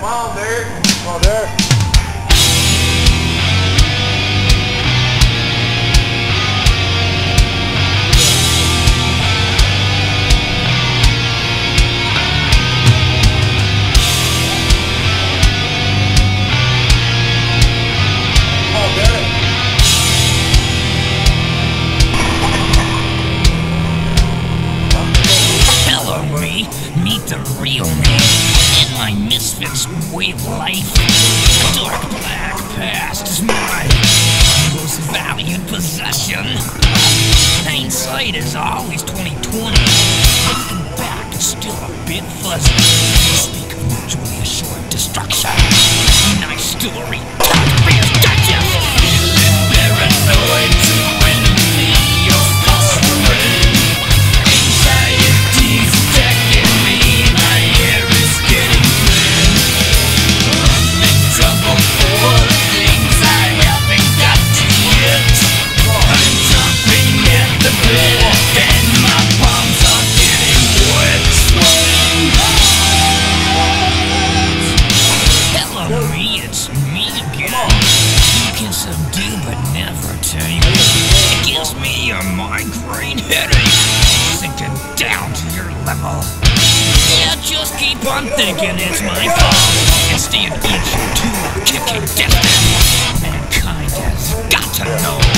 Come on, Derek. Come on, Derek. Of life. Dark black past is my most valued possession. Hindsight is always 2020. Looking back is still a bit fuzzy. Speak of mutually assured destruction. Nice story. Level. Yeah, just keep on thinking it's my fault inch or two kicking distance. Mankind has got to know.